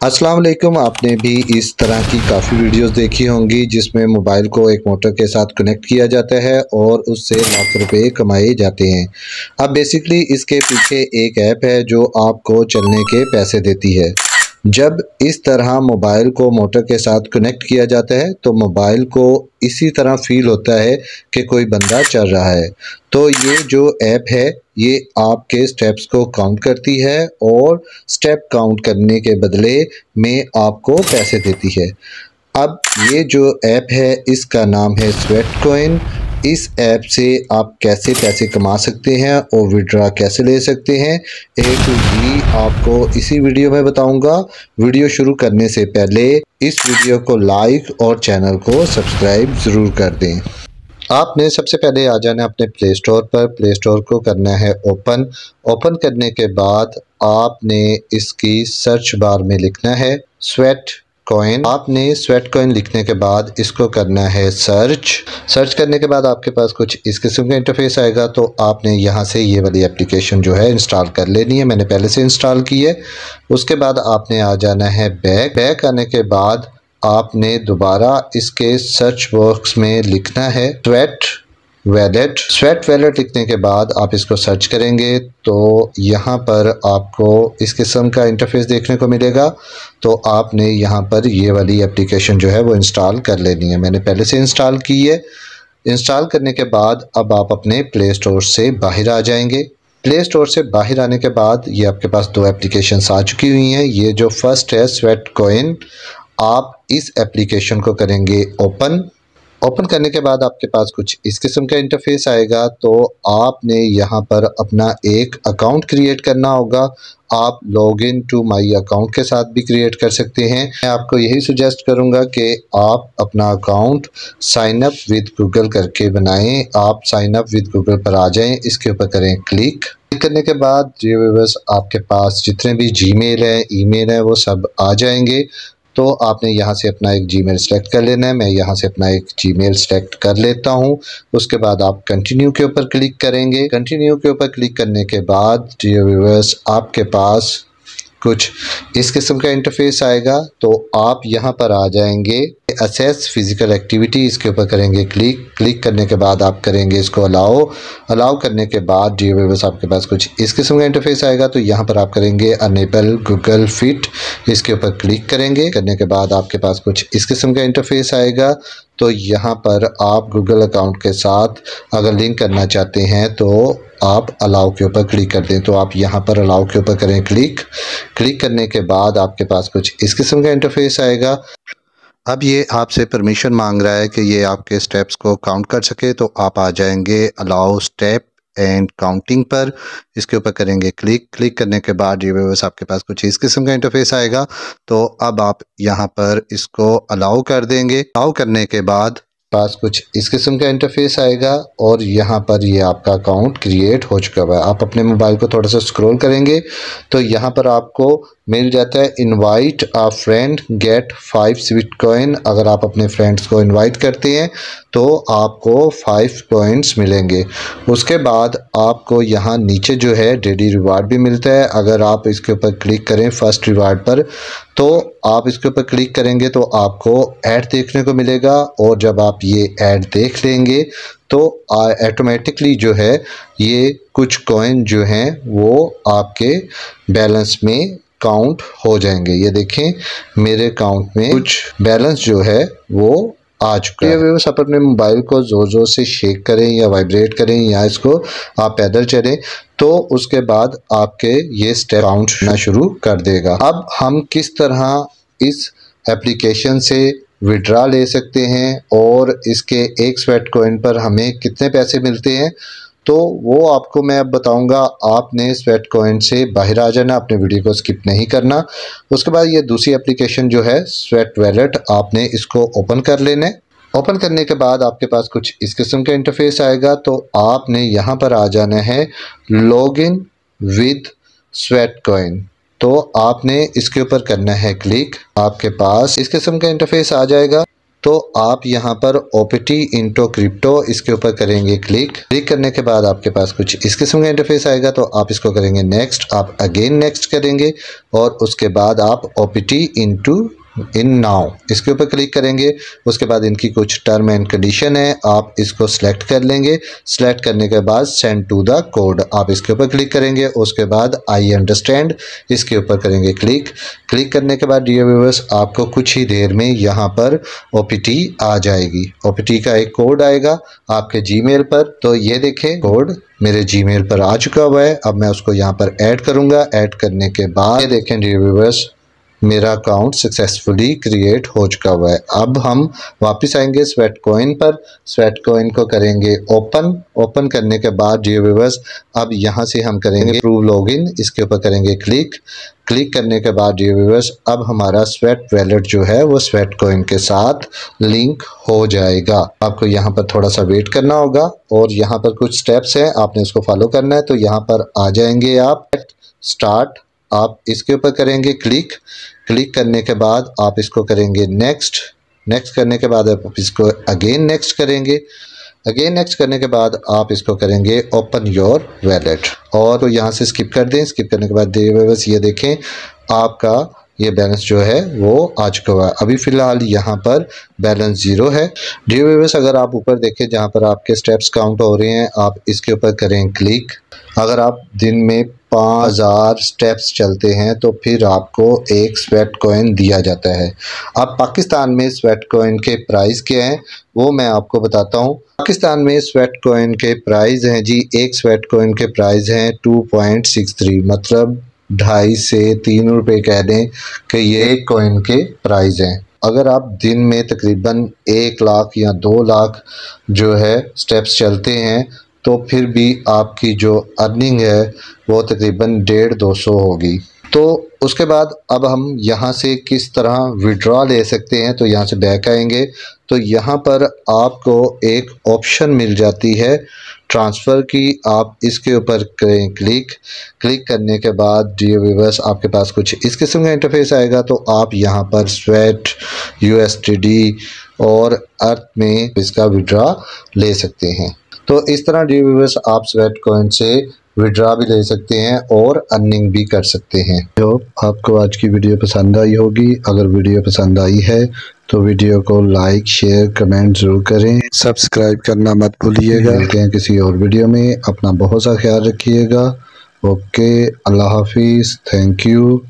अस्सलाम वालेकुम। आपने भी इस तरह की काफ़ी वीडियोस देखी होंगी जिसमें मोबाइल को एक मोटर के साथ कनेक्ट किया जाता है और उससे लाख रुपए कमाए जाते हैं। अब बेसिकली इसके पीछे एक ऐप है जो आपको चलने के पैसे देती है। जब इस तरह मोबाइल को मोटर के साथ कनेक्ट किया जाता है तो मोबाइल को इसी तरह फील होता है कि कोई बंदा चल रहा है। तो ये जो ऐप है ये आपके स्टेप्स को काउंट करती है और स्टेप काउंट करने के बदले में आपको पैसे देती है। अब ये जो ऐप है, इसका नाम है स्वेट कोइन इस ऐप से आप कैसे पैसे कमा सकते हैं और विड्रा कैसे ले सकते हैं एक ही आपको इसी वीडियो में बताऊँगा। वीडियो शुरू करने से पहले इस वीडियो को लाइक और चैनल को सब्सक्राइब ज़रूर कर दें। आपने सबसे पहले आ जाना अपने प्ले स्टोर पर। प्ले स्टोर को करना है ओपन ओपन करने के बाद आपने इसकी सर्च बार में लिखना है स्वेट कॉइन आपने स्वेट कॉइन लिखने के बाद इसको करना है सर्च सर्च करने के बाद आपके पास कुछ इस किस्म का इंटरफेस आएगा तो आपने यहाँ से ये वाली एप्लीकेशन जो है इंस्टॉल कर लेनी है। मैंने पहले से इंस्टॉल की है। उसके बाद आपने आ जाना है बैक बैक आने के बाद आपने दोबारा इसके सर्च बॉक्स में लिखना है स्वेट वैलेट स्वेट वैलेट लिखने के बाद आप इसको सर्च करेंगे तो यहाँ पर आपको इस किस्म का इंटरफेस देखने को मिलेगा। तो आपने यहाँ पर ये वाली एप्लीकेशन जो है वो इंस्टॉल कर लेनी है। मैंने पहले से इंस्टॉल की है। इंस्टॉल करने के बाद अब आप अपने प्ले स्टोर से बाहर आ जाएँगे। प्ले स्टोर से बाहर आने के बाद ये आपके पास दो एप्लीकेशन आ चुकी हुई हैं। ये जो फ़र्स्ट है स्वेट कोइन आप इस एप्लीकेशन को करेंगे ओपन ओपन करने के बाद आपके पास कुछ इस किस्म का इंटरफेस आएगा तो आपने यहाँ पर अपना एक अकाउंट क्रिएट करना होगा। आप log in to my account के साथ भी क्रिएट कर सकते हैं। मैं आपको यही सुजेस्ट करूँगा कि आप अपना account sign up with Google करके बनाएँ। आप साइन अप विद गूगल पर आ जाएँ। इसके ऊपर करें क्लिक क्लिक करने के बाद जो आपके पास जितने भी जी मेल हैं ई हैं, वो सब आ जाएँगे। तो आपने यहाँ से अपना एक जी मेल सेलेक्ट कर लेना है। मैं यहाँ से अपना एक जी मेल सेलेक्ट कर लेता हूँ। उसके बाद आप कंटिन्यू के ऊपर क्लिक करेंगे। कंटिन्यू के ऊपर क्लिक करने के बाद डियर व्यूवर्स आपके पास कुछ इस किस्म का इंटरफेस आएगा। तो आप यहाँ पर आ जाएँगे। असेस फ़िज़िकल एक्टिविटी इसके ऊपर करेंगे क्लिक क्लिक करने के बाद आप करेंगे इसको अलाउ अलाउ करने के बाद डी बस आपके पास कुछ इस किस्म का इंटरफेस आएगा तो यहाँ पर आप करेंगे अनेबल गूगल फिट इसके ऊपर क्लिक करेंगे। करने के बाद आपके पास कुछ इस किस्म का इंटरफेस आएगा तो यहाँ पर आप गूगल अकाउंट के साथ अगर लिंक करना चाहते हैं तो आप अलाउ के ऊपर क्लिक कर दें। तो आप यहाँ पर अलाउ के ऊपर करें क्लिक क्लिक करने के बाद आपके पास कुछ इस किस्म का इंटरफेस आएगा। अब ये आपसे परमिशन मांग रहा है कि ये आपके स्टेप्स को काउंट कर सके तो आप आ जाएँगे अलाउ स्टेप एंड काउंटिंग पर। इसके ऊपर करेंगे क्लिक क्लिक करने के बाद ये बस आपके पास कुछ इस किस्म का इंटरफेस आएगा। तो अब आप यहाँ पर इसको अलाउ कर देंगे। अलाउ करने के बाद पास कुछ इस किस्म का इंटरफेस आएगा और यहाँ पर ये आपका अकाउंट क्रिएट हो चुका हुआ है। आप अपने मोबाइल को थोड़ा सा स्क्रॉल करेंगे तो यहाँ पर आपको मिल जाता है invite a friend get five Sweatcoin अगर आप अपने फ्रेंड्स को इनवाइट करते हैं तो आपको फाइव पॉइंट्स मिलेंगे। उसके बाद आपको यहाँ नीचे जो है डेली रिवार्ड भी मिलता है। अगर आप इसके ऊपर क्लिक करें फ़र्स्ट रिवार्ड पर तो आप इसके ऊपर क्लिक करेंगे तो आपको ऐड देखने को मिलेगा। और जब आप ये ऐड देख लेंगे तो ऑटोमेटिकली जो है ये कुछ कॉइन जो हैं, वो आपके बैलेंस में काउंट हो जाएँगे। ये देखें, मेरे अकाउंट में कुछ बैलेंस जो है, वो आ चुका है। व्यवस्था आप अपने मोबाइल को ज़ोर ज़ोर से शेक करें या वाइब्रेट करें या इसको आप पैदल चलें तो उसके बाद आपके ये स्टेप काउंट होना शुरू कर देगा। अब हम किस तरह इस एप्लीकेशन से विड्रा ले सकते हैं और इसके एक स्वेट कोइन पर हमें कितने पैसे मिलते हैं तो वो आपको मैं अब बताऊँगा, आपने स्वेट कॉइन से बाहर आ जाना अपने वीडियो को स्किप नहीं करना। उसके बाद ये दूसरी एप्लीकेशन जो है स्वेट वैलेट आपने इसको ओपन कर लेना। ओपन करने के बाद आपके पास कुछ इस किस्म का इंटरफेस आएगा तो आपने यहाँ पर आ जाना है log in with Sweatcoin तो आपने इसके ऊपर करना है क्लिक आपके पास इस किस्म का इंटरफेस आ जाएगा। तो आप यहाँ पर ओपीटी इंटो क्रिप्टो इसके ऊपर करेंगे क्लिक क्लिक करने के बाद आपके पास कुछ इस किस्म का इंटरफेस आएगा तो आप इसको करेंगे नेक्स्ट आप अगेन नेक्स्ट करेंगे और उसके बाद आप ओपीटी इंटू इन नाउ। इसके ऊपर क्लिक करेंगे, उसके बाद इनकी कुछ टर्म एंड कंडीशन है, आप इसको सिलेक्ट कर लेंगे। सिलेक्ट करने के बाद सेंड टू द कोड आप इसके ऊपर क्लिक करेंगे, उसके बाद आई अंडरस्टैंड इसके ऊपर करेंगे क्लिक क्लिक करने के बाद डियर व्यूवर्स आपको कुछ ही देर में यहाँ पर ओ आ जाएगी। ओ का एक कोड आएगा आपके जी पर। तो ये देखें कोड मेरे जीमेल पर आ चुका हुआ है। अब मैं उसको यहाँ पर ऐड करूँगा। ऐड करने के बाद ये देखें व्यूवर्स मेरा अकाउंट सक्सेसफुली क्रिएट हो चुका हुआ है। अब हम वापस आएँगे स्वेट कोइन पर। स्वेट कोइन को करेंगे ओपन ओपन करने के बाद जी व्यूवर्स अब यहाँ से हम करेंगे प्रूव लॉगिन इसके ऊपर करेंगे क्लिक क्लिक करने के बाद जी व्यूवर्स अब हमारा स्वेट वैलेट जो है, वो स्वेट कोइन के साथ लिंक हो जाएगा। आपको यहाँ पर थोड़ा सा वेट करना होगा और यहाँ पर कुछ स्टेप्स हैं। आपने उसको फॉलो करना है तो यहाँ पर आ जाएँगे आप। स्टार्ट आप इसके ऊपर करेंगे क्लिक क्लिक करने के बाद आप इसको करेंगे नेक्स्ट नेक्स्ट करने के बाद आप इसको अगेन नेक्स्ट करेंगे. अगेन नेक्स्ट करने के बाद आप इसको करेंगे ओपन योर वैलेट और तो यहाँ से स्किप कर दें. स्किप करने के बाद बस ये देखें, आपका ये बैलेंस जो है वो आ चुका हुआ है। अभी फ़िलहाल यहाँ पर बैलेंस ज़ीरो है। डी वेवर्स अगर आप ऊपर देखें, जहाँ पर आपके स्टेप्स काउंट हो रहे हैं, आप इसके ऊपर करें क्लिक अगर आप दिन में पाँच हज़ार स्टेप्स चलते हैं तो फिर आपको एक स्वेट कोइन दिया जाता है। अब पाकिस्तान में स्वेट कोइन के प्राइस क्या हैं, वो मैं आपको बताता हूँ। पाकिस्तान में स्वेट कोइन के प्राइस हैं जी, एक स्वेट कोइन के प्राइस हैं टू पॉइंट सिक्स थ्री मतलब ढाई से तीन रुपए कह दें कि ये कोइन के प्राइस हैं। अगर आप दिन में तकरीबन एक लाख या दो लाख जो है स्टेप्स चलते हैं तो फिर भी आपकी जो अर्निंग है, वो तकरीबन डेढ़ दो सौ होगी। तो उसके बाद अब हम यहाँ से किस तरह विड्रॉ ले सकते हैं तो यहाँ से बैक आएँगे। तो यहाँ पर आपको एक ऑप्शन मिल जाती है ट्रांसफ़र की। आप इसके ऊपर करें क्लिक क्लिक करने के बाद डी व्यूवर्स आपके पास कुछ इस किस्म का इंटरफेस आएगा तो आप यहाँ पर स्वेट यू और अर्थ में इसका विड्रा ले सकते हैं। तो इस तरह डी व्यूवर्स आप स्वेट कॉइन से विड्रा भी ले सकते हैं और अर्निंग भी कर सकते हैं। तो आपको आज की वीडियो पसंद आई होगी। अगर वीडियो पसंद आई है तो वीडियो को लाइक शेयर कमेंट ज़रूर करें। सब्सक्राइब करना मत भूलिएगा। मिलते हैं किसी और वीडियो में। अपना बहुत सा ख्याल रखिएगा। ओके अल्लाह हाफिज़। Thank you